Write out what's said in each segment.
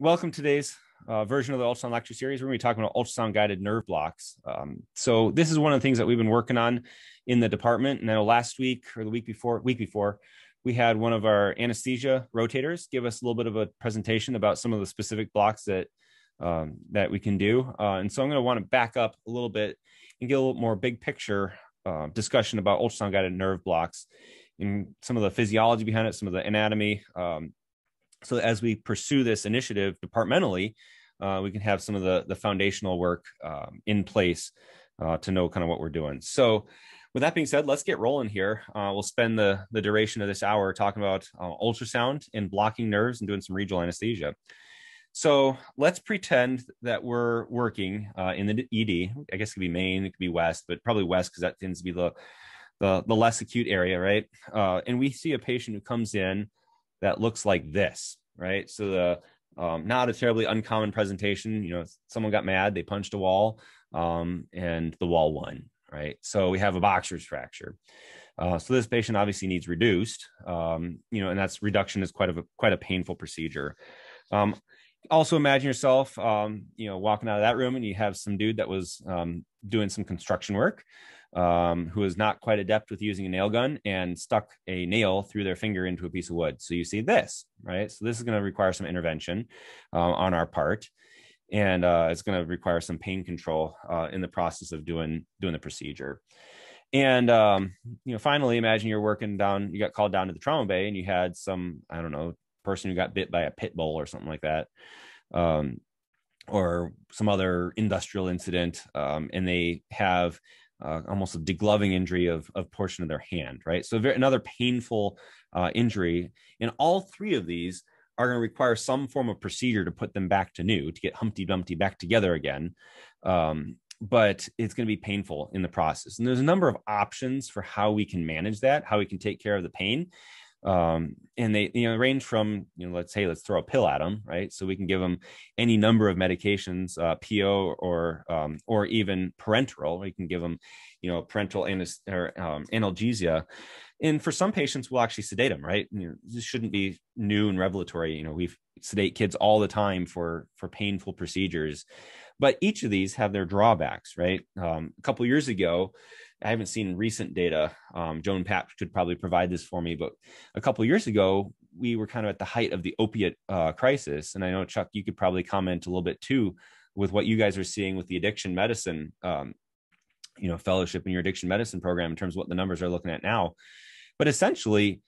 welcome to today's uh, version of the ultrasound lecture series. We're going to be talking about ultrasound guided nerve blocks. Um, so this is one of the things that we've been working on in the department. And know last week or the week before, week before, we had one of our anesthesia rotators give us a little bit of a presentation about some of the specific blocks that um, that we can do. Uh, and so I'm going to want to back up a little bit and get a little more big picture uh, discussion about ultrasound guided nerve blocks and some of the physiology behind it, some of the anatomy, um, so as we pursue this initiative departmentally, uh, we can have some of the the foundational work um, in place uh, to know kind of what we're doing. So, with that being said, let's get rolling here. Uh, we'll spend the the duration of this hour talking about uh, ultrasound and blocking nerves and doing some regional anesthesia. So let's pretend that we're working uh, in the ED. I guess it could be Main, it could be West, but probably West because that tends to be the the, the less acute area, right? Uh, and we see a patient who comes in that looks like this, right? So the um, not a terribly uncommon presentation. You know, someone got mad, they punched a wall, um, and the wall won, right? So we have a boxer's fracture. Uh, so this patient obviously needs reduced, um, you know, and that's reduction is quite a quite a painful procedure. Um, also imagine yourself, um, you know, walking out of that room and you have some dude that was um, doing some construction work um, who is not quite adept with using a nail gun and stuck a nail through their finger into a piece of wood. So you see this, right? So this is going to require some intervention um, on our part, and uh, it's going to require some pain control uh, in the process of doing doing the procedure. And um, you know, finally, imagine you're working down. You got called down to the trauma bay, and you had some I don't know person who got bit by a pit bull or something like that. Um, or some other industrial incident, um, and they have uh, almost a degloving injury of a portion of their hand, right? So very, another painful uh, injury. And all three of these are going to require some form of procedure to put them back to new, to get Humpty Dumpty back together again. Um, but it's going to be painful in the process. And there's a number of options for how we can manage that, how we can take care of the pain um, and they you know range from you know let's say let's throw a pill at them right? So we can give them any number of medications uh, po or um, or even parenteral. We can give them you know parenteral anas- or, um, analgesia. And for some patients we'll actually sedate them right? You know, this shouldn't be new and revelatory. You know we sedate kids all the time for for painful procedures. But each of these have their drawbacks right? Um, a couple years ago I haven't seen recent data. Um, Joan Papp could probably provide this for me, but a couple years ago, we were kind of at the height of the opiate uh, crisis, and I know Chuck, you could probably comment a little bit too with what you guys are seeing with the addiction medicine, um, you know, fellowship in your addiction medicine program in terms of what the numbers are looking at now. But essentially,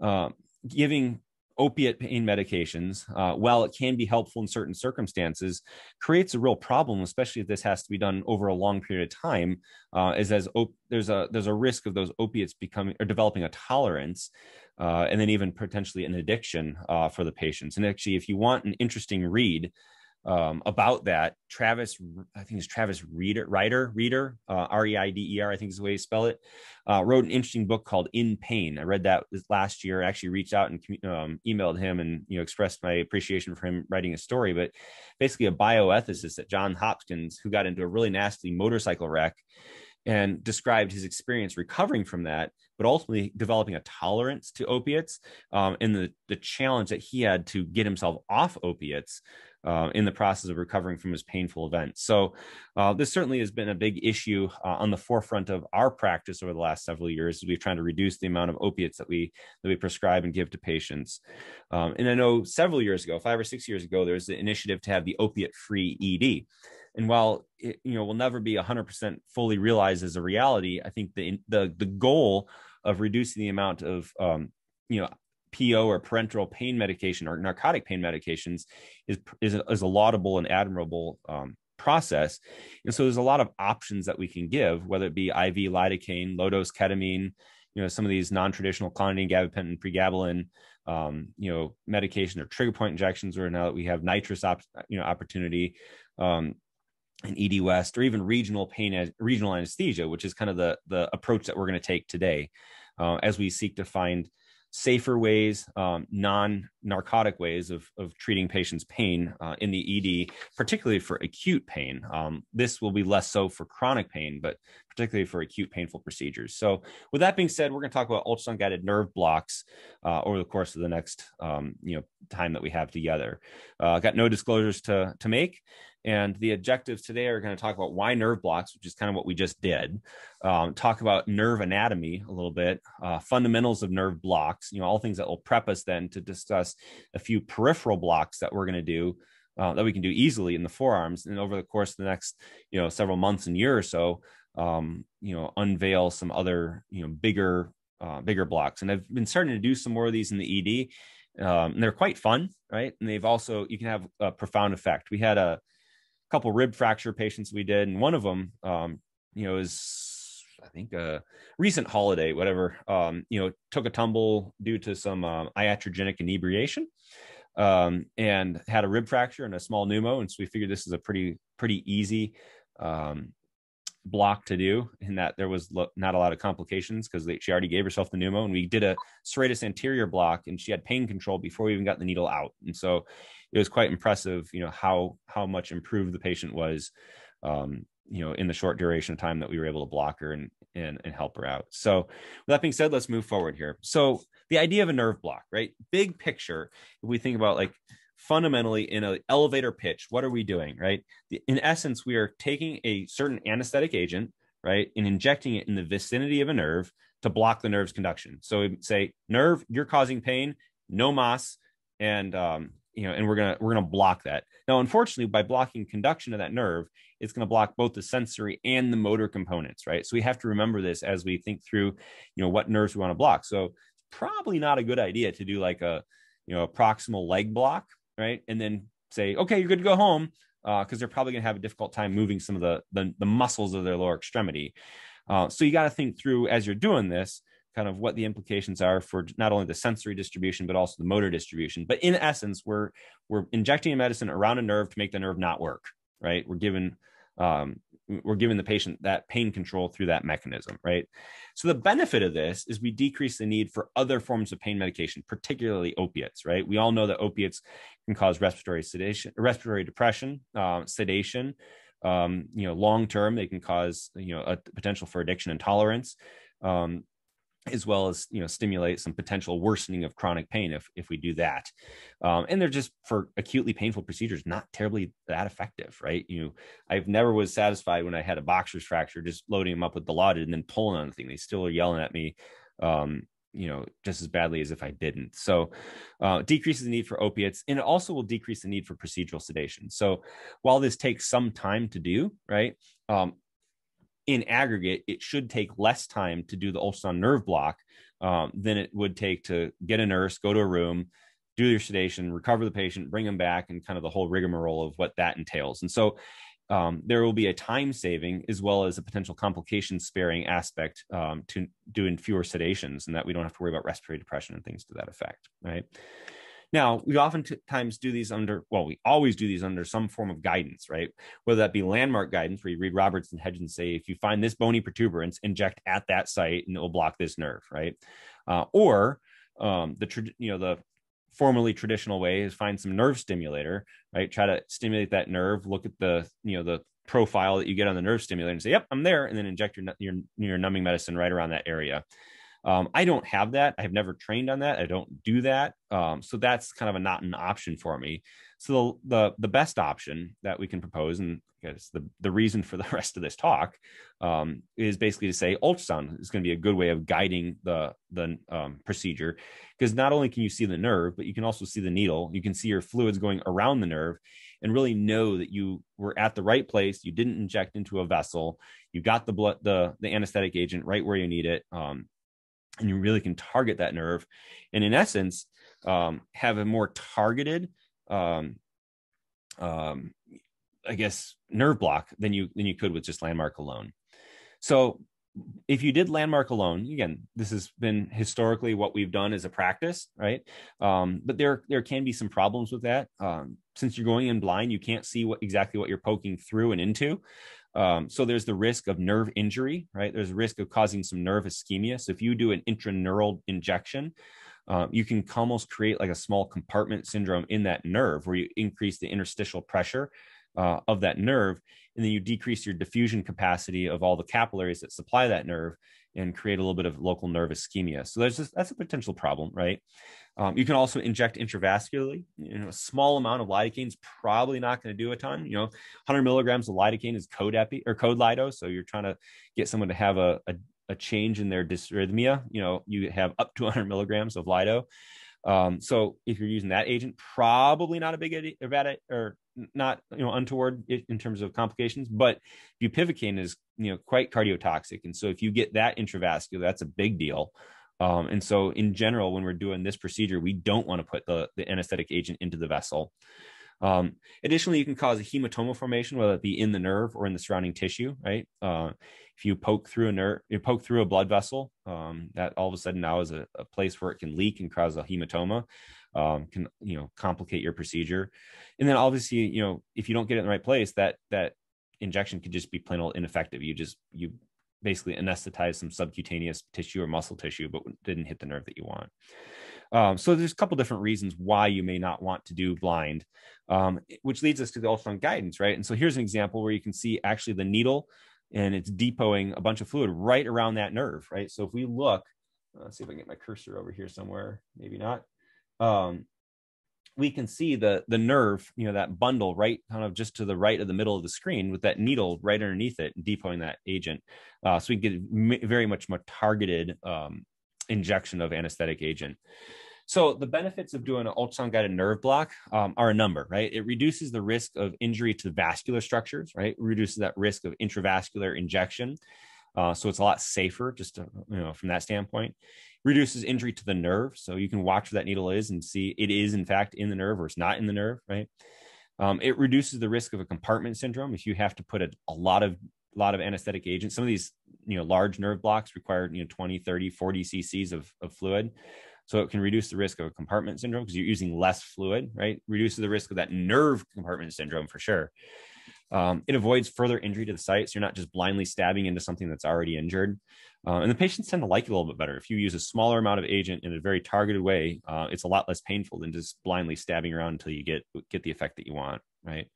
uh, giving opiate pain medications, uh, while it can be helpful in certain circumstances, creates a real problem, especially if this has to be done over a long period of time. Uh, is as op- there's a there's a risk of those opiates becoming or developing a tolerance, uh, and then even potentially an addiction uh, for the patients. And actually, if you want an interesting read um, about that. Travis, I think it's Travis Reader, Writer, Reader, uh, R E I D E R, I think is the way you spell it, uh, wrote an interesting book called In Pain. I read that last year. I actually reached out and um, emailed him and you know expressed my appreciation for him writing a story. But basically, a bioethicist at John Hopkins who got into a really nasty motorcycle wreck and described his experience recovering from that, but ultimately developing a tolerance to opiates um, and the the challenge that he had to get himself off opiates uh, in the process of recovering from his painful event. So, uh, this certainly has been a big issue uh, on the forefront of our practice over the last several years. As we've tried to reduce the amount of opiates that we that we prescribe and give to patients. Um, and I know several years ago, five or six years ago, there was the initiative to have the opiate-free ED. And while it you know will never be 100% fully realized as a reality, I think the the the goal of reducing the amount of um, you know PO or parenteral pain medication or narcotic pain medications is is a, is a laudable and admirable um, process. And so there's a lot of options that we can give, whether it be IV lidocaine, low dose ketamine, you know, some of these non-traditional clonidine, gabapentin, pregabalin, um, you know, medication or trigger point injections, or now that we have nitrous, op- you know, opportunity, um, and ED West, or even regional pain, regional anesthesia, which is kind of the the approach that we're going to take today, uh, as we seek to find safer ways, um, non-narcotic ways of, of treating patients' pain uh, in the ED, particularly for acute pain. Um, this will be less so for chronic pain, but particularly for acute painful procedures. So, with that being said, we're going to talk about ultrasound guided nerve blocks uh, over the course of the next um, you know time that we have together. Uh, got no disclosures to to make. And the objectives today are going to talk about why nerve blocks, which is kind of what we just did. Um, talk about nerve anatomy a little bit, uh, fundamentals of nerve blocks, you know, all things that will prep us then to discuss a few peripheral blocks that we're going to do uh, that we can do easily in the forearms. And over the course of the next, you know, several months and year or so, um, you know, unveil some other, you know, bigger, uh, bigger blocks. And I've been starting to do some more of these in the ED. Um, and they're quite fun, right? And they've also you can have a profound effect. We had a couple rib fracture patients we did, and one of them, um, you know, is I think a recent holiday, whatever, um, you know, took a tumble due to some um, iatrogenic inebriation, um, and had a rib fracture and a small pneumo, and so we figured this is a pretty pretty easy um, block to do in that there was lo- not a lot of complications because she already gave herself the pneumo and we did a serratus anterior block and she had pain control before we even got the needle out and so it was quite impressive you know how how much improved the patient was um, you know in the short duration of time that we were able to block her and and, and help her out. So with that being said let's move forward here. So the idea of a nerve block right? Big picture if we think about like fundamentally in an elevator pitch what are we doing right? In essence we are taking a certain anesthetic agent right and injecting it in the vicinity of a nerve to block the nerve's conduction. So we say nerve you're causing pain no mas and um, you know and we're gonna we're gonna block that now unfortunately by blocking conduction of that nerve it's to block both the sensory and the motor components right so we have to remember this as we think through you know what nerves we want to block so probably not a good idea to do like a you know a proximal leg block right? And then say, okay, you're good to go home because uh, they're probably to have a difficult time moving some of the the, the muscles of their lower extremity. Uh, so you got to think through as you're doing this, kind of what the implications are for not only the sensory distribution but also the motor distribution. But in essence, we're we're injecting a medicine around a nerve to make the nerve not work, right? We're given um, we're giving the patient that pain control through that mechanism, right? So the benefit of this is we decrease the need for other forms of pain medication, particularly opiates, right? We all know that opiates can cause respiratory sedation, respiratory depression, uh, sedation. Um, you know, long term, they can cause you know a potential for addiction and tolerance. Um, as well as you know stimulate some potential worsening of chronic pain if if we do that. Um, and they're just for acutely painful procedures not terribly that effective right? You know, i've never was satisfied when i had a boxer's fracture just loading them up with the dilaudid and then pulling on the thing. They still are yelling at me um, you know just as badly as if i didn't. So uh, decreases the need for opiates and it also will decrease the need for procedural sedation. So while this takes some time to do right um, in aggregate, it should take less time to do the ultrasound nerve block um, than it would take to get a nurse, go to a room, do your sedation, recover the patient, bring them back, and kind of the whole rigmarole of what that entails. And so um, there will be a time saving as well as a potential complication sparing aspect um, to doing fewer sedations and that we don't have to worry about respiratory depression and things to that effect. Right. Now, we oftentimes do these under, well, we always do these under some form of guidance, right? Whether that be landmark guidance, where you read Roberts and Hedge and say, if you find this bony protuberance, inject at that site and it will block this nerve, right? Uh, or um, the, you know, the formerly traditional way is find some nerve stimulator, right? Try to stimulate that nerve, look at the, you know, the profile that you get on the nerve stimulator and say, yep, I'm there. And then inject your, your, your numbing medicine right around that area. Um, I don't have that. I've never trained on that. I don't do that. Um, so that's kind of a not an option for me. So the, the, the best option that we can propose, and I guess the the reason for the rest of this talk, um, is basically to say ultrasound is going to be a good way of guiding the the um, procedure, because not only can you see the nerve, but you can also see the needle. You can see your fluids going around the nerve, and really know that you were at the right place. You didn't inject into a vessel. You got the blood the the anesthetic agent right where you need it. Um, and you really can target that nerve and in essence um, have a more targeted um, um, i guess nerve block than you than you could with just landmark alone. So if you did landmark alone again this has been historically what we've done as a practice right um, but there there can be some problems with that um, since you're going in blind you can't see what exactly what you're poking through and into um, so there's the risk of nerve injury, right? There's a risk of causing some nerve ischemia. So if you do an intraneural injection, um, you can almost create like a small compartment syndrome in that nerve where you increase the interstitial pressure uh, of that nerve, and then you decrease your diffusion capacity of all the capillaries that supply that nerve and create a little bit of local nerve ischemia. So there's that's a potential problem, right? Um, you can also inject intravascularly. You know, a small amount of lidocaine is probably not going to do a ton. You know, 100 milligrams of lidocaine is code epi or code lido. So you're trying to get someone to have a, a, a change in their dysrhythmia. You know, you have up to 100 milligrams of lido. Um, so if you're using that agent, probably not a big bad or not you know untoward in terms of complications. But bupivacaine is you know quite cardiotoxic, and so if you get that intravascular, that's a big deal. Um, and so in general, when we're doing this procedure, we don't want to put the, the anesthetic agent into the vessel. Um, additionally, you can cause a hematoma formation, whether it be in the nerve or in the surrounding tissue, right? Uh, if you poke through a nerve, you poke through a blood vessel, um, that all of a sudden now is a, a, place where it can leak and cause a hematoma, um, can you know complicate your procedure. And then obviously, you know, if you don't get it in the right place, that that injection could just be plain old ineffective. You just you basically anesthetize some subcutaneous tissue or muscle tissue, but didn't hit the nerve that you want. Um, so there's a couple different reasons why you may not want to do blind, um, which leads us to the ultrasound guidance, right? And so here's an example where you can see actually the needle and it's depoting a bunch of fluid right around that nerve, right? So if we look, uh, let's see if I can get my cursor over here somewhere, maybe not. Um, we can see the the nerve, you know, that bundle right kind of just to the right of the middle of the screen with that needle right underneath it, depoting that agent. Uh, so we get very much more targeted um, injection of anesthetic agent. So the benefits of doing an ultrasound guided nerve block um, are a number, right? It reduces the risk of injury to vascular structures, right? Reduces that risk of intravascular injection. Uh, so it's a lot safer, just to, you know, from that standpoint. Reduces injury to the nerve, so you can watch where that needle is and see it is in fact in the nerve or it's not in the nerve, right? Um, it reduces the risk of a compartment syndrome if you have to put a, a lot of a lot of anesthetic agents. Some of these, you know, large nerve blocks require you know 20, 30, 40 cc's of, of fluid. So it can reduce the risk of a compartment syndrome because you're using less fluid, right? Reduces the risk of that nerve compartment syndrome for sure. Um, it avoids further injury to the site. So you're not just blindly stabbing into something that's already injured. Uh, and the patients tend to like it a little bit better. If you use a smaller amount of agent in a very targeted way, uh, it's a lot less painful than just blindly stabbing around until you get get the effect that you want, right?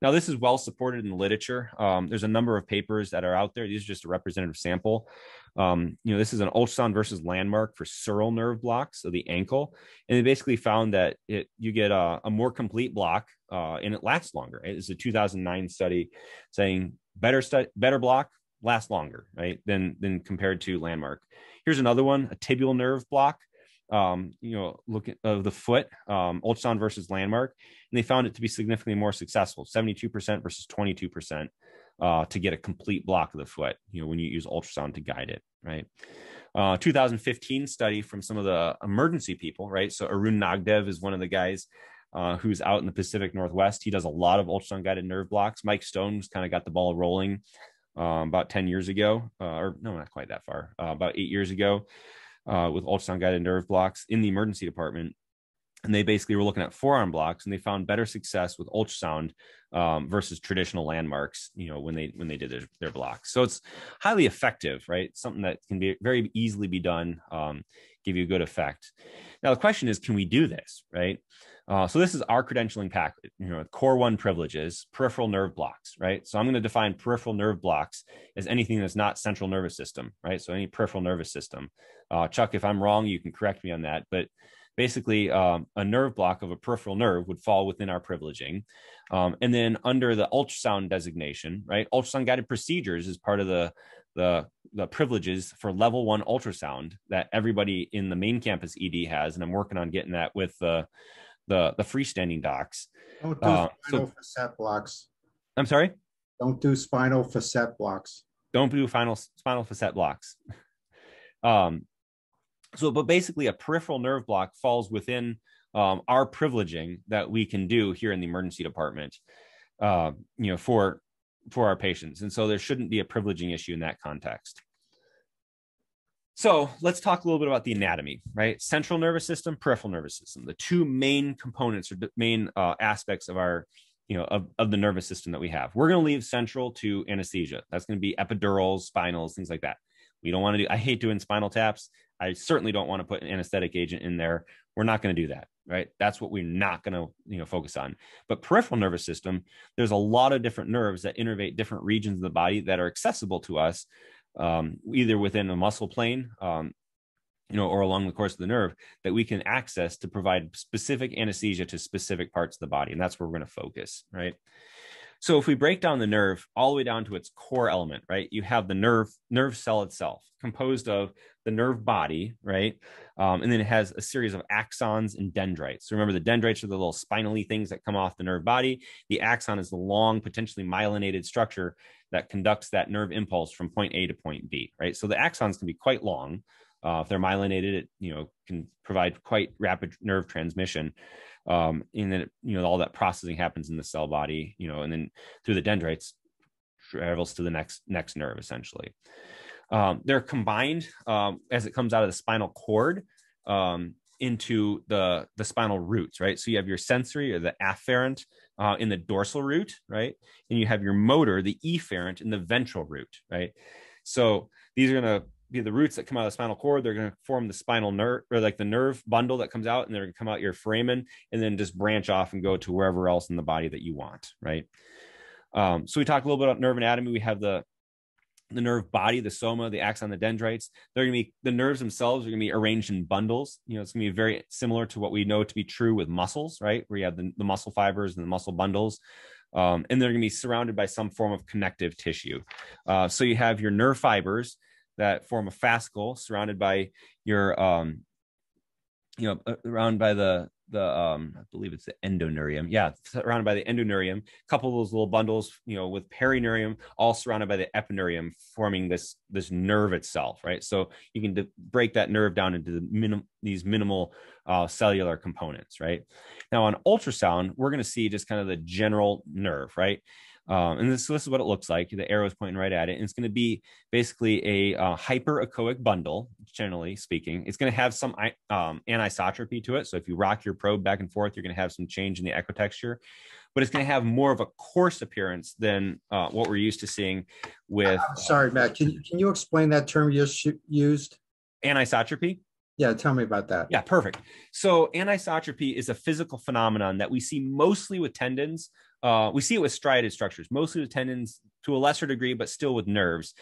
Now, this is well supported in the literature. Um, there's a number of papers that are out there. These are just a representative sample. Um, you know, this is an ultrasound versus landmark for sural nerve blocks of the ankle, and they basically found that it you get a, a more complete block uh, and it lasts longer. It's a 2009 study saying better stu- better block lasts longer, right? Than than compared to landmark. Here's another one: a tibial nerve block um, you know, look at of the foot, um, ultrasound versus landmark, and they found it to be significantly more successful, 72% versus 22% uh, to get a complete block of the foot, you know, when you use ultrasound to guide it, right? Uh, 2015 study from some of the emergency people, right? So Arun Nagdev is one of the guys uh, who's out in the Pacific Northwest. He does a lot of ultrasound guided nerve blocks. Mike Stone's kind of got the ball rolling um, about 10 years ago, uh, or no, not quite that far, uh, about eight years ago uh, with ultrasound guided nerve blocks in the emergency department. And they basically were looking at forearm blocks, and they found better success with ultrasound um, versus traditional landmarks. You know, when they when they did their, their blocks, so it's highly effective, right? Something that can be very easily be done, um, give you a good effect. Now the question is, can we do this, right? Uh, so this is our credentialing package, you know, core one privileges, peripheral nerve blocks, right? So I'm going to define peripheral nerve blocks as anything that's not central nervous system, right? So any peripheral nervous system. Uh, Chuck, if I'm wrong, you can correct me on that. But basically, um, a nerve block of a peripheral nerve would fall within our privileging. Um, and then under the ultrasound designation, right? Ultrasound guided procedures is part of the the the privileges for level one ultrasound that everybody in the main campus ED has, and I'm working on getting that with the the the freestanding docs. Don't do uh, spinal so, facet blocks. I'm sorry. Don't do spinal facet blocks. Don't do final spinal facet blocks. um, so, but basically, a peripheral nerve block falls within um, our privileging that we can do here in the emergency department. Uh, you know, for for our patients, and so there shouldn't be a privileging issue in that context. So let's talk a little bit about the anatomy, right? Central nervous system, peripheral nervous system, the two main components or the main uh, aspects of our, you know, of, of the nervous system that we have. We're going to leave central to anesthesia. That's going to be epidurals, spinals, things like that. We don't want to do, I hate doing spinal taps. I certainly don't want to put an anesthetic agent in there. We're not going to do that, right? That's what we're not going to, you know, focus on. But peripheral nervous system, there's a lot of different nerves that innervate different regions of the body that are accessible to us, um, either within a muscle plane, um, you know, or along the course of the nerve that we can access to provide specific anesthesia to specific parts of the body. And that's where we're going to focus, right? So if we break down the nerve all the way down to its core element, right? You have the nerve nerve cell itself, composed of the nerve body, right? Um, and then it has a series of axons and dendrites. So remember, the dendrites are the little spinally things that come off the nerve body. The axon is the long, potentially myelinated structure that conducts that nerve impulse from point A to point B, right? So the axons can be quite long. Uh, if they're myelinated, it you know can provide quite rapid nerve transmission um, and then you know all that processing happens in the cell body you know and then through the dendrites travels to the next next nerve essentially. Um, they're combined um, as it comes out of the spinal cord um, into the the spinal roots right? So you have your sensory or the afferent uh, in the dorsal root right? And you have your motor the efferent in the ventral root right? So these are going to be the roots that come out of the spinal cord. They're going to form the spinal nerve or like the nerve bundle that comes out, and they're going to come out your foramen and then just branch off and go to wherever else in the body that you want. Right. Um, so we talked a little bit about nerve anatomy. We have the the nerve body, the soma, the axon, the dendrites. They're going to be the nerves themselves are going to be arranged in bundles. You know, it's going to be very similar to what we know to be true with muscles, right? Where you have the, the muscle fibers and the muscle bundles. Um, and they're going to be surrounded by some form of connective tissue. Uh, so you have your nerve fibers that form a fascicle surrounded by your um you know around by the the um i believe it's the endoneurium yeah surrounded by the endoneurium couple of those little bundles you know with perineurium all surrounded by the epineurium forming this this nerve itself right? So you can de- break that nerve down into the minim- these minimal uh, cellular components right? Now on ultrasound we're going to see just kind of the general nerve right um, and this, this, is what it looks like. The arrow is pointing right at it. And it's going to be basically a uh, hyperechoic bundle, generally speaking. It's going to have some um, anisotropy to it. So if you rock your probe back and forth, you're going to have some change in the echotexture. But it's going to have more of a coarse appearance than uh, what we're used to seeing with. Uh, sorry, Matt. Can you, can you explain that term you used? Anisotropy? Yeah, tell me about that. Yeah, perfect. So anisotropy is a physical phenomenon that we see mostly with tendons, uh, we see it with striated structures, mostly with tendons to a lesser degree, but still with nerves.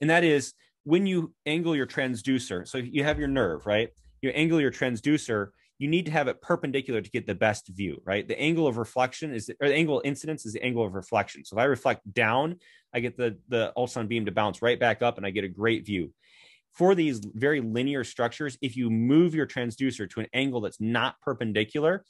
And that is when you angle your transducer. So you have your nerve, right? You angle your transducer. You need to have it perpendicular to get the best view, right? The angle of reflection is, or the angle of incidence is the angle of reflection. So if I reflect down, I get the the ultrasound beam to bounce right back up, and I get a great view for these very linear structures, if you move your transducer to an angle that's not perpendicular,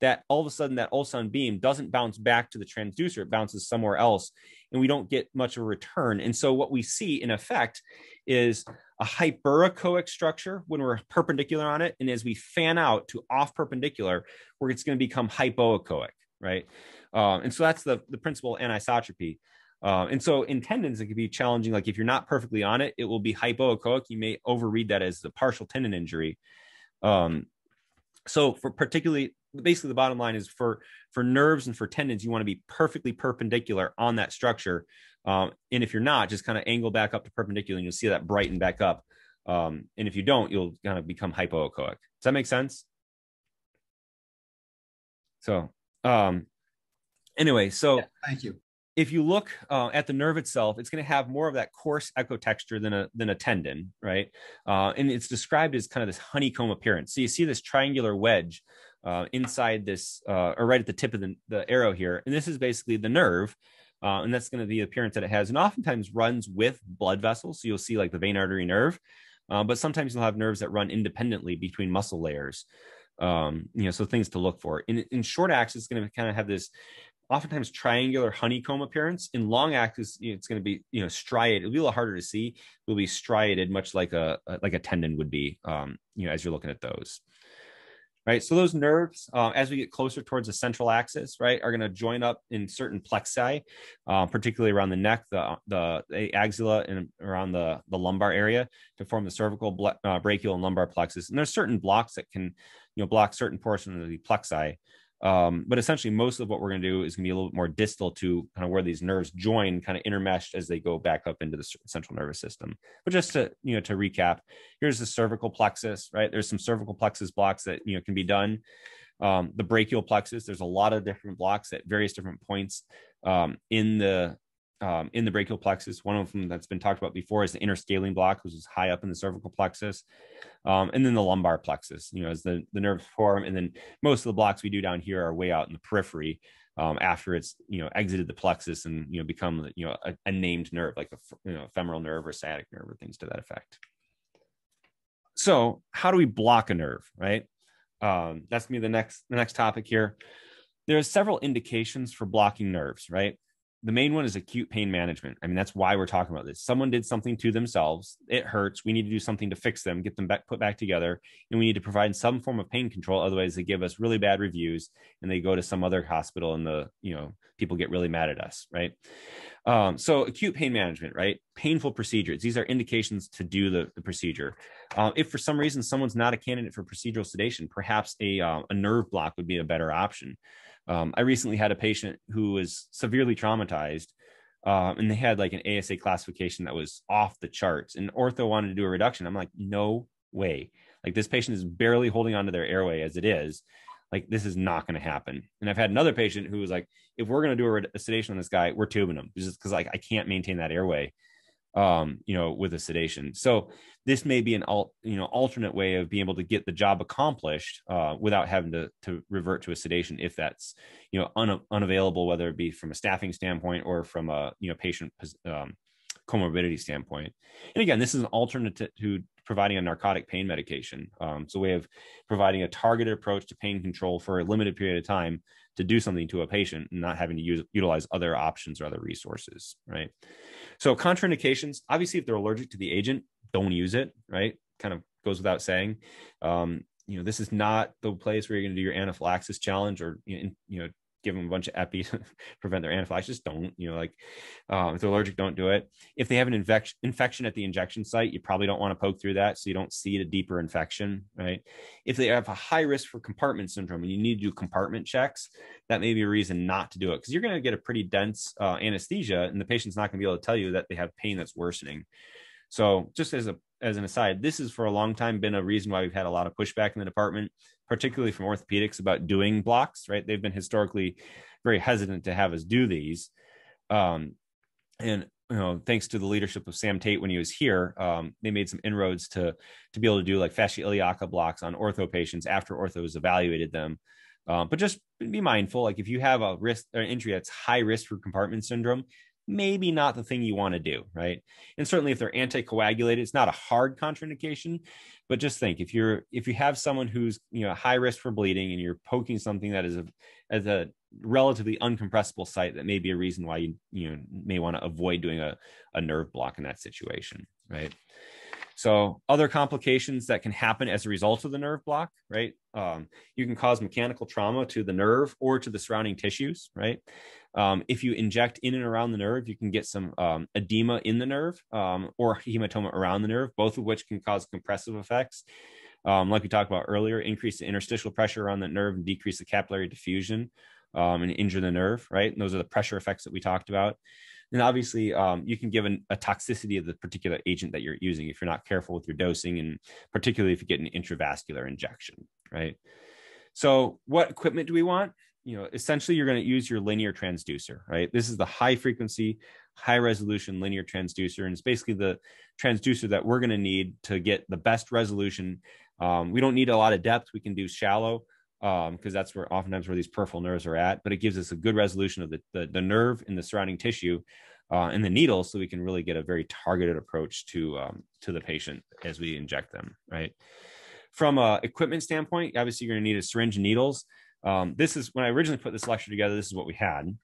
that all of a sudden that ultrasound beam doesn't bounce back to the transducer, it bounces somewhere else, and we don't get much of a return. And so what we see in effect is a hyperechoic structure when we're perpendicular on it, and as we fan out to off perpendicular, where it's going to become hypoechoic, right? Um, and so that's the the principle anisotropy. Uh, and so in tendons, it can be challenging. Like if you're not perfectly on it, it will be hypoechoic. You may overread that as a partial tendon injury. Um, so for particularly, basically the bottom line is for for nerves and for tendons, you want to be perfectly perpendicular on that structure. Um, and if you're not, just kind of angle back up to perpendicular, and you'll see that brighten back up. Um, and if you don't, you'll kind of become hypoechoic. Does that make sense? So, um, anyway, so yeah, thank you if you look uh, at the nerve itself, it's going to have more of that coarse echotexture than a than a tendon, right? Uh, and it's described as kind of this honeycomb appearance. So you see this triangular wedge uh, inside this, uh, or right at the tip of the, the arrow here, and this is basically the nerve. Uh, and that's going to be the appearance that it has, and oftentimes runs with blood vessels. So you'll see like the vein, artery, nerve, uh, but sometimes you'll have nerves that run independently between muscle layers um you know so things to look for in, in short axis it's going to kind of have this oftentimes triangular honeycomb appearance. In long axis, it's going to be you know striated. It'll be a little harder to see. It will be striated, much like a like a tendon would be. Um, you know, as you're looking at those. Right, so those nerves, uh, as we get closer towards the central axis, right, are going to join up in certain plexi, uh, particularly around the neck, the the, the axilla, and around the the lumbar area to form the cervical, uh, brachial, and lumbar plexus. And there's certain blocks that can, you know, block certain portions of the plexi. Um, but essentially, most of what we're going to do is going to be a little bit more distal to kind of where these nerves join, kind of intermeshed as they go back up into the central nervous system. But just to you know to recap, here's the cervical plexus, right? There's some cervical plexus blocks that you know can be done. Um, the brachial plexus, there's a lot of different blocks at various different points um, in the um, in the brachial plexus. One of them that's been talked about before is the interscalene block, which is high up in the cervical plexus, um, and then the lumbar plexus. You know, as the the nerves form, and then most of the blocks we do down here are way out in the periphery. Um, after it's you know exited the plexus and you know become you know a, a named nerve like a you know femoral nerve or sciatic nerve or things to that effect. So how do we block a nerve, right? Um, that's be the next the next topic here. There are several indications for blocking nerves, right? The main one is acute pain management. I mean, that's why we're talking about this. Someone did something to themselves. It hurts. We need to do something to fix them, get them back, put back together, and we need to provide some form of pain control. Otherwise, they give us really bad reviews, and they go to some other hospital, and the you know people get really mad at us, right? Um, so acute pain management, right? Painful procedures. These are indications to do the, the procedure. Uh, if for some reason someone's not a candidate for procedural sedation, perhaps a, uh, a nerve block would be a better option. Um, I recently had a patient who was severely traumatized, uh, and they had like an ASA classification that was off the charts. And ortho wanted to do a reduction. I'm like, no way. Like this patient is barely holding onto their airway as it is. Like this is not going to happen. And I've had another patient who was like, if we're going to do a, a sedation on this guy, we're tubing him just because like I can't maintain that airway um, you know, with a sedation. So this may be an alt, you know, alternate way of being able to get the job accomplished uh, without having to to revert to a sedation if that's you know un, unavailable, whether it be from a staffing standpoint or from a you know patient um, comorbidity standpoint. And again, this is an alternative to providing a narcotic pain medication. Um, it's a way of providing a targeted approach to pain control for a limited period of time to do something to a patient and not having to use utilize other options or other resources, right? So contraindications, obviously, if they're allergic to the agent, don't use it, right? Kind of goes without saying. Um, you know, this is not the place where you're going to do your anaphylaxis challenge or you know give them a bunch of epi to prevent their anaphylaxis don't you know like um, if they're allergic don't do it. If they have an infection infection at the injection site you probably don't want to poke through that so you don't see a deeper infection right? If they have a high risk for compartment syndrome and you need to do compartment checks that may be a reason not to do it because you're going to get a pretty dense uh, anesthesia and the patient's not going to be able to tell you that they have pain that's worsening. So just as a as an aside, this has for a long time been a reason why we've had a lot of pushback in the department, particularly from orthopedics about doing blocks, right? They've been historically very hesitant to have us do these. Um, and you know, thanks to the leadership of Sam Tate when he was here, um, they made some inroads to to be able to do like fascia iliaca blocks on ortho patients after ortho has evaluated them. Um, but just be mindful, like if you have a risk or injury that's high risk for compartment syndrome, maybe not the thing you want to do, right? And certainly if they're anticoagulated, it's not a hard contraindication, but just think if you're if you have someone who's you know high risk for bleeding and you're poking something that is a as a relatively uncompressible site, that may be a reason why you you know may want to avoid doing a, a nerve block in that situation, right? So other complications that can happen as a result of the nerve block, right? Um, you can cause mechanical trauma to the nerve or to the surrounding tissues, right? Um, if you inject in and around the nerve, you can get some um, edema in the nerve um, or hematoma around the nerve, both of which can cause compressive effects. Um, like we talked about earlier, increase the interstitial pressure around the nerve and decrease the capillary diffusion um, and injure the nerve, right? And those are the pressure effects that we talked about. And obviously, um, you can give an, a toxicity of the particular agent that you're using if you're not careful with your dosing, and particularly if you get an intravascular injection, right? So, what equipment do we want? you know, essentially you're going to use your linear transducer, right? This is the high frequency, high resolution linear transducer. And it's basically the transducer that we're going to need to get the best resolution. Um, we don't need a lot of depth. We can do shallow because um, that's where oftentimes where these peripheral nerves are at, but it gives us a good resolution of the, the, the nerve and the surrounding tissue uh, and the needle so we can really get a very targeted approach to, um, to the patient as we inject them, right? From a equipment standpoint, obviously you're going to need a syringe and needles. Um, this is when I originally put this lecture together. This is what we had.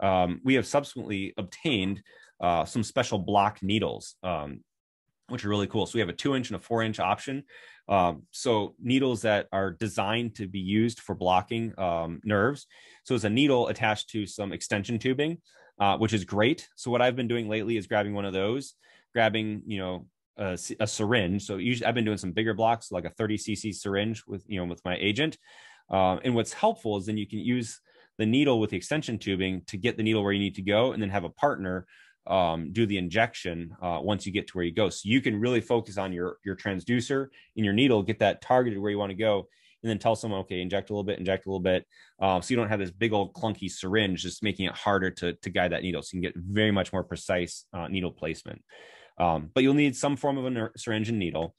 Um, we have subsequently obtained uh, some special block needles, um, which are really cool. So we have a two inch and a four inch option. Um, so needles that are designed to be used for blocking um, nerves. So it's a needle attached to some extension tubing, uh, which is great. So what I've been doing lately is grabbing one of those, grabbing you know a, a syringe. So usually I've been doing some bigger blocks, like a 30 cc syringe with you know with my agent Um, and what's helpful is then you can use the needle with the extension tubing to get the needle where you need to go, and then have a partner um, do the injection uh, once you get to where you go. So you can really focus on your your transducer and your needle, get that targeted where you want to go, and then tell someone, okay, inject a little bit, inject a little bit, uh, so you don't have this big old clunky syringe just making it harder to to guide that needle. So you can get very much more precise uh, needle placement. Um, but you'll need some form of a syringe and needle.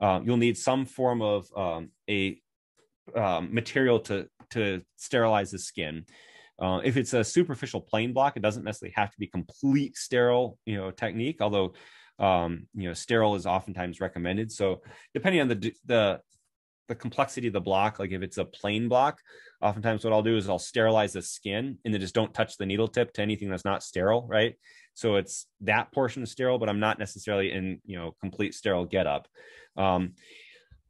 Uh, you'll need some form of um, a um, material to to sterilize the skin. Uh, if it's a superficial plane block, it doesn't necessarily have to be complete sterile, you know, technique. Although, um, you know, sterile is oftentimes recommended. So depending on the the the complexity of the block, like if it's a plane block, oftentimes what I'll do is I'll sterilize the skin and then just don't touch the needle tip to anything that's not sterile, right? So it's that portion is sterile, but I'm not necessarily in you know complete sterile getup. Um,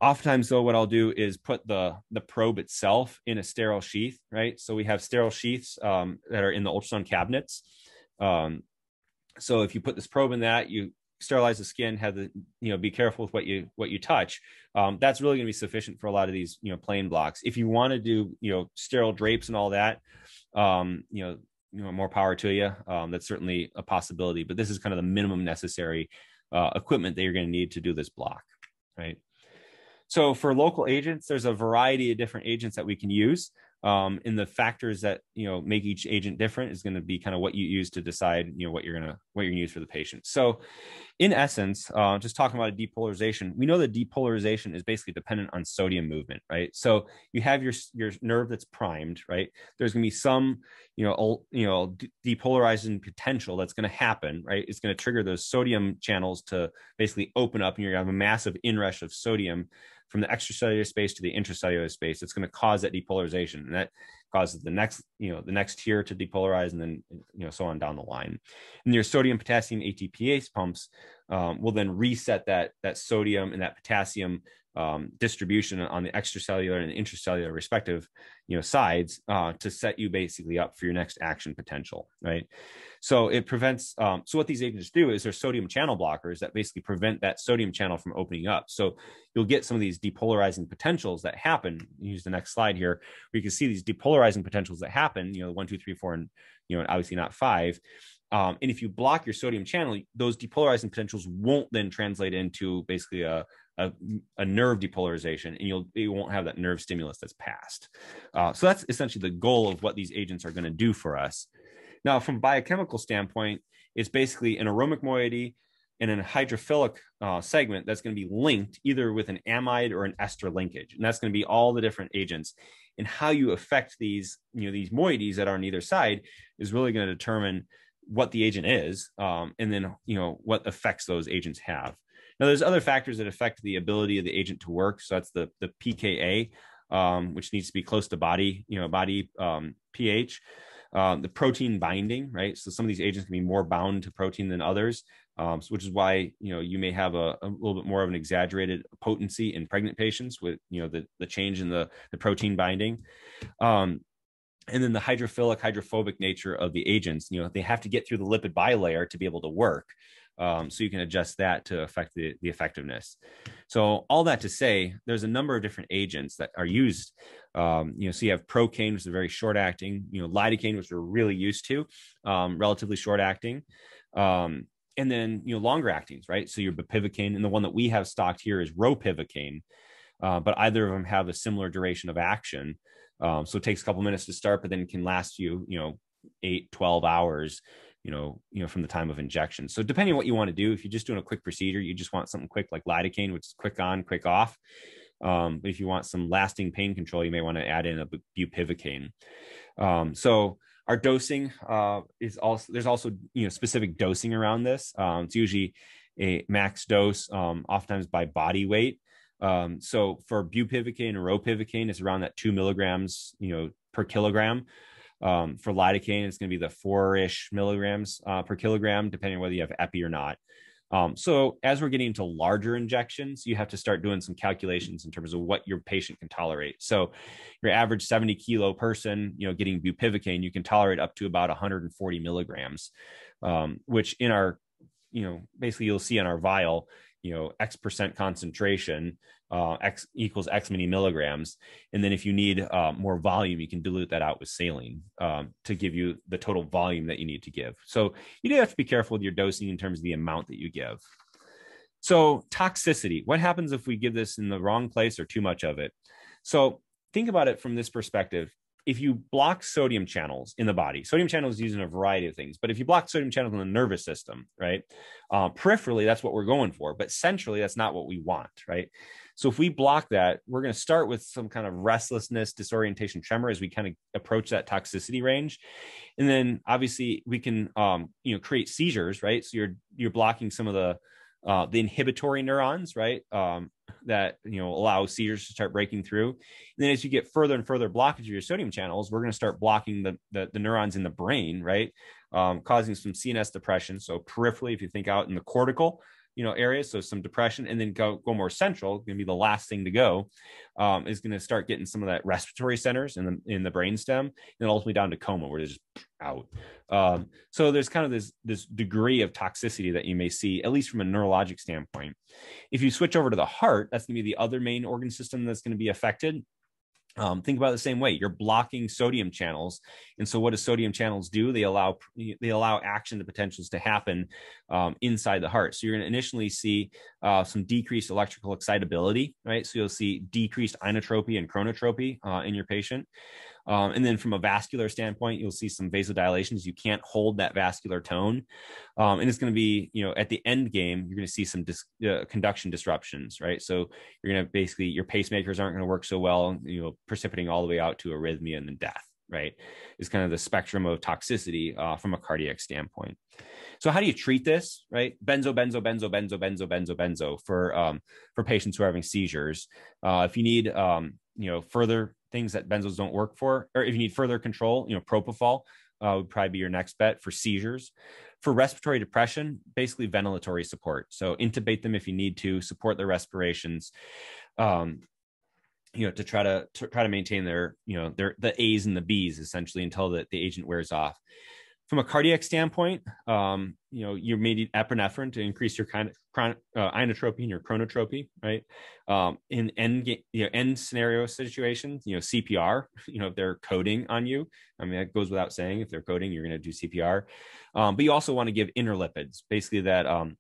oftentimes though what i'll do is put the the probe itself in a sterile sheath right? So we have sterile sheaths um, that are in the ultrasound cabinets. Um, so if you put this probe in that you sterilize the skin have the you know be careful with what you what you touch. Um, that's really going to be sufficient for a lot of these you know plane blocks. If you want to do you know sterile drapes and all that um, you know you know more power to you um, that's certainly a possibility but this is kind of the minimum necessary uh, equipment that you're going to need to do this block right so for local agents, there's a variety of different agents that we can use. Um, and the factors that you know make each agent different is going to be kind of what you use to decide you know what you're gonna what you're gonna use for the patient. So, in essence, uh, just talking about depolarization, we know that depolarization is basically dependent on sodium movement, right? So you have your your nerve that's primed, right? There's gonna be some you know you know depolarizing potential that's going to happen, right? It's going to trigger those sodium channels to basically open up, and you're going to have a massive inrush of sodium from the extracellular space to the intracellular space. It's going to cause that depolarization, and that causes the next, you know, the next tier to depolarize, and then you know so on down the line. And your sodium potassium ATPase pumps um, will then reset that that sodium and that potassium um, distribution on the extracellular and intracellular respective you know sides uh, to set you basically up for your next action potential right? So it prevents um, so what these agents do is they're sodium channel blockers that basically prevent that sodium channel from opening up. So you'll get some of these depolarizing potentials that happen. Use the next slide here. Where you can see these depolarizing potentials that happen you know one two three four and you know obviously not five. Um, and if you block your sodium channel, those depolarizing potentials won't then translate into basically a, a, a nerve depolarization, and you'll you won't have that nerve stimulus that's passed. Uh, so that's essentially the goal of what these agents are going to do for us. Now, from biochemical standpoint, it's basically an aromatic moiety and a hydrophilic uh, segment that's going to be linked either with an amide or an ester linkage, and that's going to be all the different agents. And how you affect these, you know, these moieties that are on either side is really going to determine what the agent is, um, and then you know what effects those agents have. Now, there's other factors that affect the ability of the agent to work. So that's the the pKa, um, which needs to be close to body, you know, body um, pH. Um, the protein binding, right? So some of these agents can be more bound to protein than others, um, so which is why you know you may have a, a, little bit more of an exaggerated potency in pregnant patients with you know the the change in the the protein binding. Um, and then the hydrophilic hydrophobic nature of the agents you know they have to get through the lipid bilayer to be able to work um, so you can adjust that to affect the, the effectiveness. So all that to say there's a number of different agents that are used. Um, you know so you have procaine which is a very short acting you know lidocaine which we're really used to um, relatively short acting um, and then you know longer actings right? So your bupivacaine and the one that we have stocked here is ropivacaine uh, but either of them have a similar duration of action. Um, so it takes a couple minutes to start, but then can last you, you know, eight, 12 hours, you know, you know, from the time of injection. So depending on what you want to do, if you're just doing a quick procedure, you just want something quick like lidocaine, which is quick on, quick off. Um, but if you want some lasting pain control, you may want to add in a bupivacaine. Um, so our dosing uh, is also there's also you know specific dosing around this. Um, it's usually a max dose, um, oftentimes by body weight. Um, so for bupivacaine or ropivacaine, it's around that two milligrams, you know, per kilogram. Um, for lidocaine, it's going to be the four-ish milligrams uh, per kilogram, depending on whether you have epi or not. Um, so as we're getting into larger injections, you have to start doing some calculations in terms of what your patient can tolerate. So your average 70 kilo person, you know, getting bupivacaine, you can tolerate up to about 140 milligrams, um, which in our, you know, basically you'll see in our vial, you know x percent concentration uh, X equals X many milligrams. And then if you need uh, more volume, you can dilute that out with saline um, to give you the total volume that you need to give. So you do have to be careful with your dosing in terms of the amount that you give. So toxicity, what happens if we give this in the wrong place or too much of it? So think about it from this perspective if you block sodium channels in the body, sodium channels used in a variety of things, but if you block sodium channels in the nervous system, right, uh, peripherally, that's what we're going for, but centrally, that's not what we want, right? So if we block that, we're going to start with some kind of restlessness, disorientation, tremor as we kind of approach that toxicity range, and then obviously we can, um, you know, create seizures, right? So you're you're blocking some of the uh, the inhibitory neurons, right? Um, that you know allow seizures to start breaking through. And then as you get further and further blockage of your sodium channels, we're going to start blocking the, the, the neurons in the brain, right? Um, causing some CNS depression. So peripherally, if you think out in the cortical, you know areas so some depression and then go go more central going to be the last thing to go um, is going to start getting some of that respiratory centers in the in the brainstem and then ultimately down to coma where they're just out. Um, so there's kind of this this degree of toxicity that you may see at least from a neurologic standpoint. If you switch over to the heart that's going to be the other main organ system that's going to be affected um, think about the same way. You're blocking sodium channels and so what do sodium channels do? They allow they allow action to potentials to happen um, inside the heart. So you're going to initially see uh, some decreased electrical excitability right? So you'll see decreased inotropy and chronotropy uh, in your patient um, and then from a vascular standpoint, you'll see some vasodilations. You can't hold that vascular tone. Um, and it's going to be, you know, at the end game, you're going to see some dis- uh, conduction disruptions, right? So you're going to basically, your pacemakers aren't going to work so well, you know, precipitating all the way out to arrhythmia and then death, right? Is kind of the spectrum of toxicity uh, from a cardiac standpoint. So how do you treat this, right? Benzo, benzo, benzo, benzo, benzo, benzo, benzo for um, for patients who are having seizures. Uh, if you need, um, you know, further things that benzos don't work for, or if you need further control, you know, propofol uh, would probably be your next bet for seizures. For respiratory depression, basically ventilatory support. So intubate them if you need to, support their respirations. Um, you know, to try to, to try to maintain their, you know, their the A's and the B's essentially until the, the agent wears off from a cardiac standpoint, um, you know, you may need epinephrine to increase your kind of chron- uh, inotropy and your chronotropy, right? Um, in end, you know, end scenario situations, you know, CPR, you know, if they're coding on you, I mean, that goes without saying. If they're coding, you're going to do CPR. Um, but you also want to give intralipids, basically that um,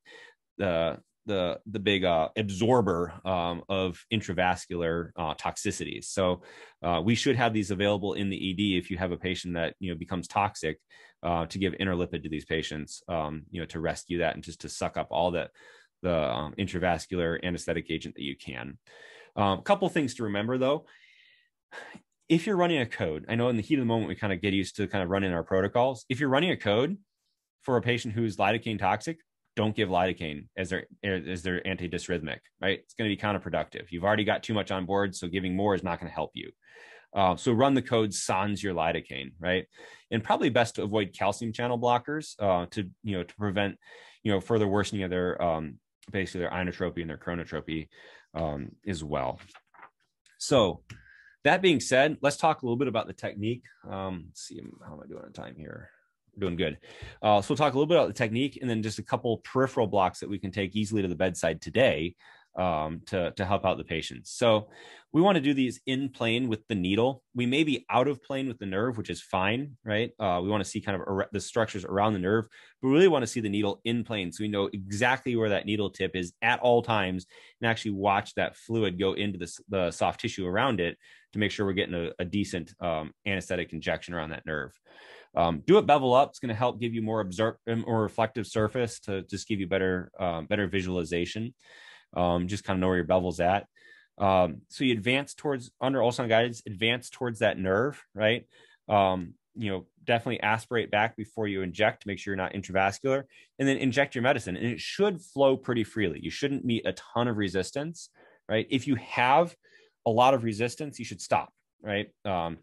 the the the big uh, absorber um, of intravascular uh, toxicities. So uh, we should have these available in the ED if you have a patient that you know becomes toxic uh, to give intralipid to these patients, um, you know, to rescue that and just to suck up all the the um, intravascular anesthetic agent that you can. A um, couple things to remember though. If you're running a code, I know in the heat of the moment we kind of get used to kind of running our protocols. If you're running a code for a patient who's lidocaine toxic, don't give lidocaine as their as their antidysrhythmic, right? It's going to be counterproductive. You've already got too much on board, so giving more is not going to help you. Uh, so run the code sans your lidocaine, right? And probably best to avoid calcium channel blockers uh, to you know to prevent you know further worsening of their um, basically their inotropy and their chronotropy um, as well. So that being said, let's talk a little bit about the technique. Um, let's see how am I doing on time here? doing good. Uh, so we'll talk a little bit about the technique and then just a couple peripheral blocks that we can take easily to the bedside today um, to, to help out the patients. So we want to do these in plane with the needle. We may be out of plane with the nerve, which is fine, right? Uh, we want to see kind of ar- the structures around the nerve, but we really want to see the needle in plane. So we know exactly where that needle tip is at all times and actually watch that fluid go into the, the soft tissue around it to make sure we're getting a, a decent um, anesthetic injection around that nerve. Um, do it bevel up. It's going to help give you more observe or reflective surface to just give you better um, better visualization um, just kind of know where your bevel's at. Um, so you advance towards under ultrasound guidance, advance towards that nerve, right? Um, you know, definitely aspirate back before you inject to make sure you're not intravascular, and then inject your medicine, and it should flow pretty freely. You shouldn't meet a ton of resistance, right? If you have a lot of resistance, you should stop, right? Um,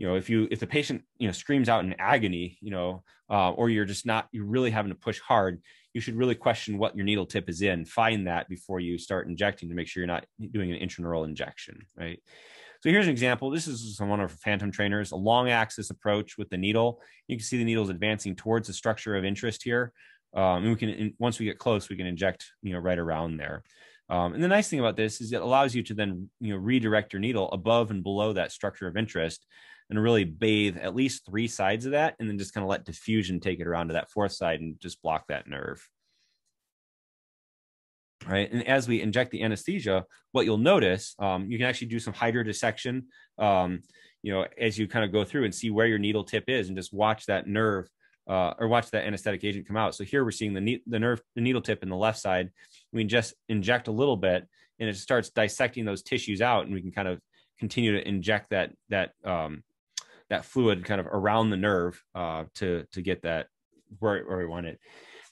you know, if you if the patient you know screams out in agony, you know, uh, or you're just not you're really having to push hard, you should really question what your needle tip is in. Find that before you start injecting to make sure you're not doing an intraneural injection, right? So here's an example. This is one of our phantom trainers, a long axis approach with the needle. You can see the needle is advancing towards the structure of interest here. Um, and we can, once we get close, we can inject, you know, right around there. Um, and the nice thing about this is it allows you to then you know redirect your needle above and below that structure of interest and really bathe at least three sides of that and then just kind of let diffusion take it around to that fourth side and just block that nerve. Right? And as we inject the anesthesia what you'll notice um, you can actually do some hydrodissection um, you know as you kind of go through and see where your needle tip is and just watch that nerve uh, or watch that anesthetic agent come out. So here we're seeing the, ne- the nerve the needle tip in the left side. We just inject a little bit and it starts dissecting those tissues out and we can kind of continue to inject that that um, that fluid kind of around the nerve uh, to to get that where, where we want it.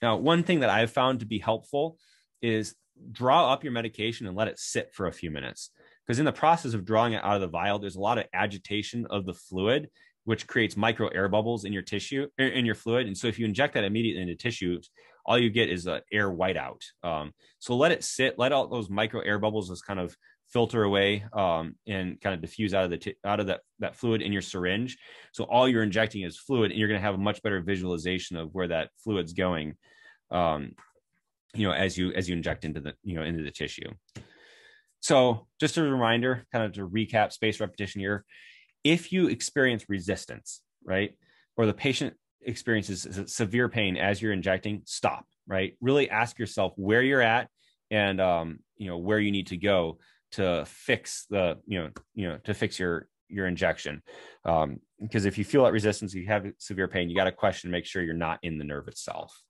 Now one thing that i've found to be helpful is draw up your medication and let it sit for a few minutes. Because in the process of drawing it out of the vial there's a lot of agitation of the fluid which creates micro air bubbles in your tissue in your fluid. And so if you inject that immediately into tissues all you get is an air whiteout. Um, so let it sit, let all those micro air bubbles just kind of filter away um, and kind of diffuse out of the t- out of that that fluid in your syringe. So all you're injecting is fluid, and you're going to have a much better visualization of where that fluid's going. Um, you know, as you as you inject into the you know into the tissue. So just a reminder, kind of to recap space repetition here. If you experience resistance, right, or the patient experiences severe pain as you're injecting, stop, right? Really ask yourself where you're at and um, you know where you need to go to fix the you know you know to fix your your injection um, because if you feel that resistance you have severe pain you got to question make sure you're not in the nerve itself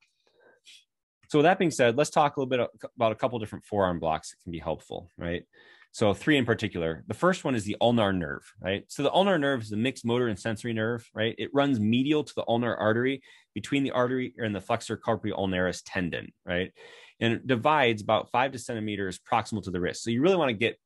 so with that being said let's talk a little bit about a couple different forearm blocks that can be helpful right so three in particular. The first one is the ulnar nerve, right? So the ulnar nerve is a mixed motor and sensory nerve, right? It runs medial to the ulnar artery between the artery and the flexor carpi ulnaris tendon, right? And it divides about five to centimeters proximal to the wrist. So you really want to get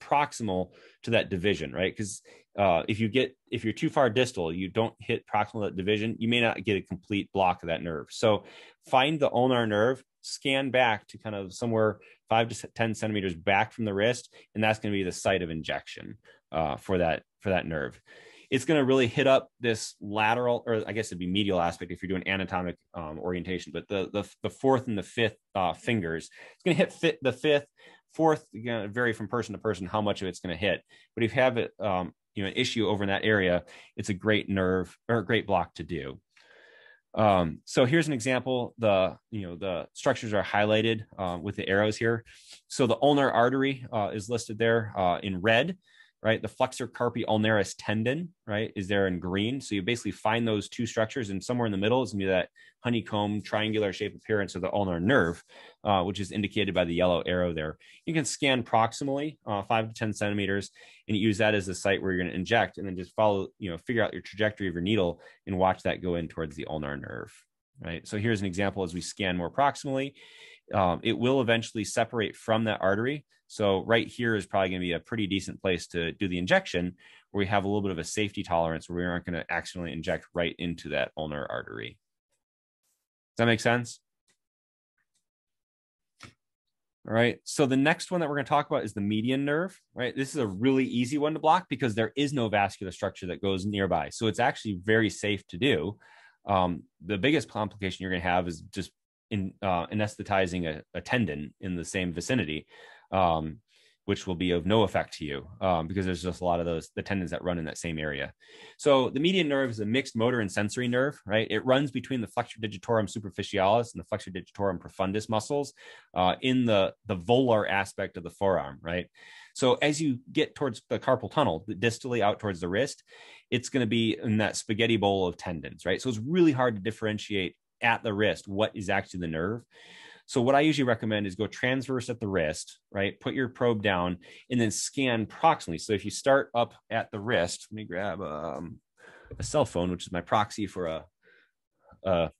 proximal to that division, right? Because uh, if you get if you're too far distal, you don't hit proximal that division, you may not get a complete block of that nerve. So find the ulnar nerve, scan back to kind of somewhere five to 10 centimeters back from the wrist. And that's going to be the site of injection uh, for that, for that nerve. It's going to really hit up this lateral, or I guess it'd be medial aspect if you're doing anatomic um, orientation, but the, the, the fourth and the fifth uh, fingers, it's going to hit fit the fifth, fourth, going to vary from person to person how much of it's going to hit. But if you have it, um, you know, an issue over in that area, it's a great nerve or a great block to do. Um, so here's an example. The you know the structures are highlighted uh, with the arrows here. So the ulnar artery uh, is listed there uh, in red, right? The flexor carpi ulnaris tendon, right, is there in green. So you basically find those two structures, and somewhere in the middle is gonna be that honeycomb triangular shape appearance of the ulnar nerve, uh, which is indicated by the yellow arrow there. You can scan proximally, uh, five to ten centimeters, and use that as the site where you're going to inject, and then just follow, you know, figure out your trajectory of your needle and watch that go in towards the ulnar nerve. Right. So here's an example as we scan more proximally. Um, it will eventually separate from that artery. So right here is probably going to be a pretty decent place to do the injection, where we have a little bit of a safety tolerance, where we aren't going to accidentally inject right into that ulnar artery. Does that make sense? All right. So the next one that we're going to talk about is the median nerve, right? This is a really easy one to block because there is no vascular structure that goes nearby. So it's actually very safe to do. Um, the biggest complication you're going to have is just in uh, anesthetizing a, a, tendon in the same vicinity. Um, which will be of no effect to you um, because there's just a lot of those the tendons that run in that same area. So the median nerve is a mixed motor and sensory nerve, right? It runs between the flexor digitorum superficialis and the flexor digitorum profundus muscles uh, in the the volar aspect of the forearm, right? So as you get towards the carpal tunnel, distally out towards the wrist, it's going to be in that spaghetti bowl of tendons, right? So it's really hard to differentiate at the wrist what is actually the nerve. So what I usually recommend is go transverse at the wrist, right? Put your probe down and then scan proximally. So if you start up at the wrist, let me grab um, a cell phone, which is my proxy for a, a,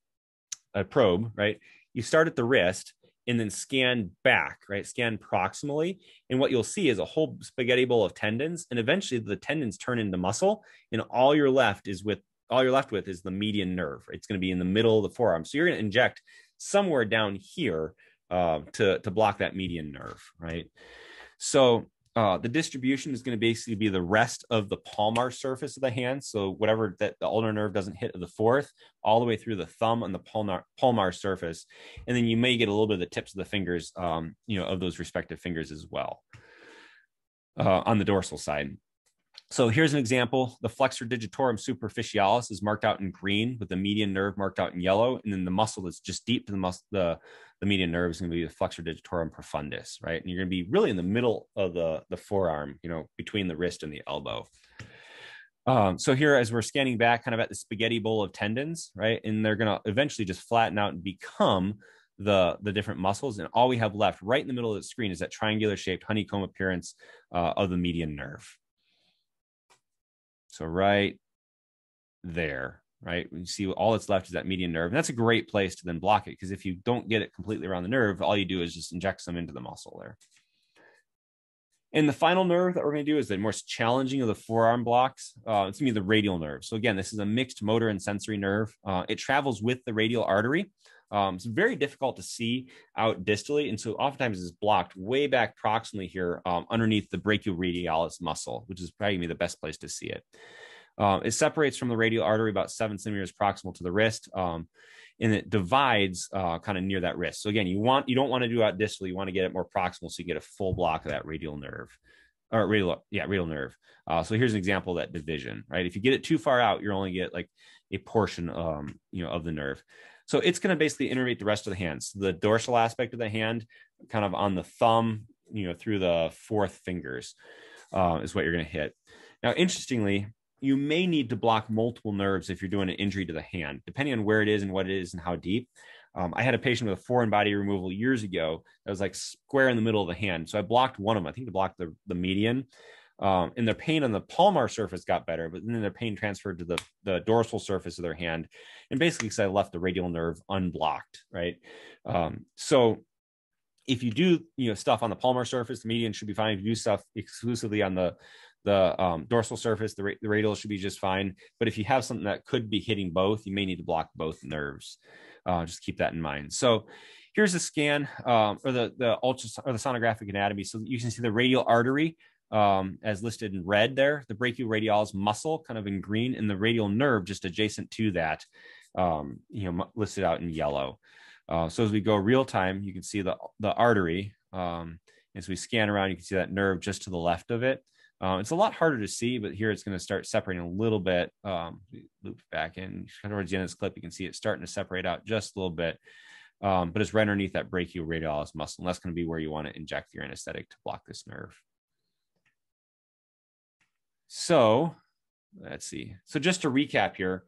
a probe, right? You start at the wrist and then scan back, right? Scan proximally. And what you'll see is a whole spaghetti bowl of tendons. And eventually the tendons turn into muscle. And all you're left is with all you're left with is the median nerve. It's going to be in the middle of the forearm. So you're going to inject somewhere down here uh, to to block that median nerve, right? So uh, the distribution is going to basically be the rest of the palmar surface of the hand. So whatever that the ulnar nerve doesn't hit of the fourth, all the way through the thumb and the palmar palmar surface, and then you may get a little bit of the tips of the fingers, um, you know, of those respective fingers as well uh, on the dorsal side. So here's an example. The flexor digitorum superficialis is marked out in green with the median nerve marked out in yellow. And then the muscle that's just deep to the muscle, the, the median nerve is going to be the flexor digitorum profundus, right? And you're going to be really in the middle of the, the forearm, you know, between the wrist and the elbow. Um, so here, as we're scanning back kind of at the spaghetti bowl of tendons, right? And they're going to eventually just flatten out and become the the different muscles and all we have left right in the middle of the screen is that triangular shaped honeycomb appearance uh, of the median nerve so right there, right? You see all that's left is that median nerve. And that's a great place to then block it because if you don't get it completely around the nerve, all you do is just inject some into the muscle there. And the final nerve that we're going to do is the most challenging of the forearm blocks. Uh, it's going to be the radial nerve. So again, this is a mixed motor and sensory nerve. Uh, it travels with the radial artery. Um, it's very difficult to see out distally, and so oftentimes it's blocked way back proximally here um, underneath the brachioradialis muscle, which is probably the best place to see it. Um, it separates from the radial artery about seven centimeters proximal to the wrist, um, and it divides uh, kind of near that wrist. So again, you want you don't want to do out distally; you want to get it more proximal, so you get a full block of that radial nerve or radial, yeah, radial nerve. Uh, so here's an example of that division, right? If you get it too far out, you're only get like a portion, um, you know, of the nerve. So it's going to basically innervate the rest of the hands. The dorsal aspect of the hand, kind of on the thumb, you know, through the fourth fingers, uh, is what you're going to hit. Now, interestingly, you may need to block multiple nerves if you're doing an injury to the hand, depending on where it is and what it is and how deep. Um, I had a patient with a foreign body removal years ago that was like square in the middle of the hand. So I blocked one of them. I think I blocked the, the median um, and their pain on the palmar surface got better, but then their pain transferred to the, the dorsal surface of their hand. And basically, because I left the radial nerve unblocked, right? Um, so if you do, you know, stuff on the palmar surface, the median should be fine. If you do stuff exclusively on the the um, dorsal surface, the, ra- the radial should be just fine. But if you have something that could be hitting both, you may need to block both nerves. Uh, just keep that in mind. So here's a scan um, or the the ultra or the sonographic anatomy. So you can see the radial artery um, as listed in red there, the brachioradialis muscle kind of in green, and the radial nerve just adjacent to that, um, you know, listed out in yellow. Uh, so as we go real time, you can see the, the artery. Um, as we scan around, you can see that nerve just to the left of it. Uh, it's a lot harder to see, but here it's going to start separating a little bit. Um, loop back in kind of towards the end of this clip, you can see it starting to separate out just a little bit. Um, but it's right underneath that brachioradialis muscle, and that's going to be where you want to inject your anesthetic to block this nerve. So let's see. So just to recap here,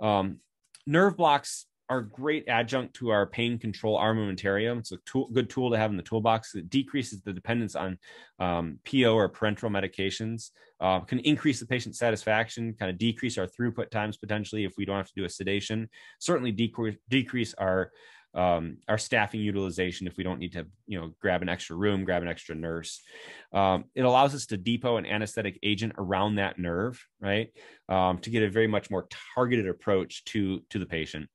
um, nerve blocks are great adjunct to our pain control armamentarium. It's a tool, good tool to have in the toolbox. It decreases the dependence on um, PO or parenteral medications, uh, can increase the patient satisfaction, kind of decrease our throughput times potentially if we don't have to do a sedation, certainly decrease, decrease our um, our staffing utilization if we don't need to you know grab an extra room grab an extra nurse um, it allows us to depot an anesthetic agent around that nerve right um, to get a very much more targeted approach to to the patient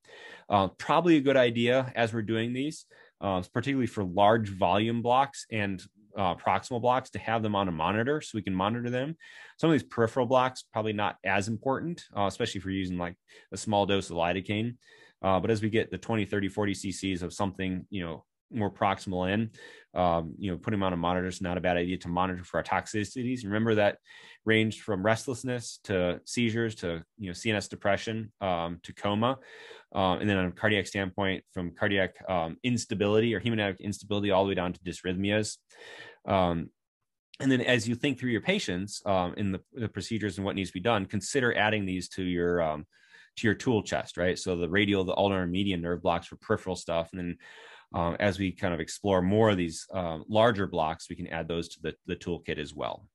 uh, probably a good idea as we're doing these uh, particularly for large volume blocks and uh, proximal blocks to have them on a monitor so we can monitor them. Some of these peripheral blocks probably not as important, uh, especially if you're using like a small dose of lidocaine. Uh, but as we get the 20, 30, 40 cc's of something, you know, more proximal in, um, you know, putting them on a monitor is not a bad idea to monitor for our toxicities. Remember that ranged from restlessness to seizures to, you know, CNS depression um, to coma. Uh, and then on a cardiac standpoint, from cardiac um, instability or hemodynamic instability all the way down to dysrhythmias. Um, and then as you think through your patients um, in the, the, procedures and what needs to be done, consider adding these to your um, to your tool chest, right? So the radial, the ulnar and median nerve blocks for peripheral stuff. And then um, as we kind of explore more of these uh, larger blocks, we can add those to the, the toolkit as well.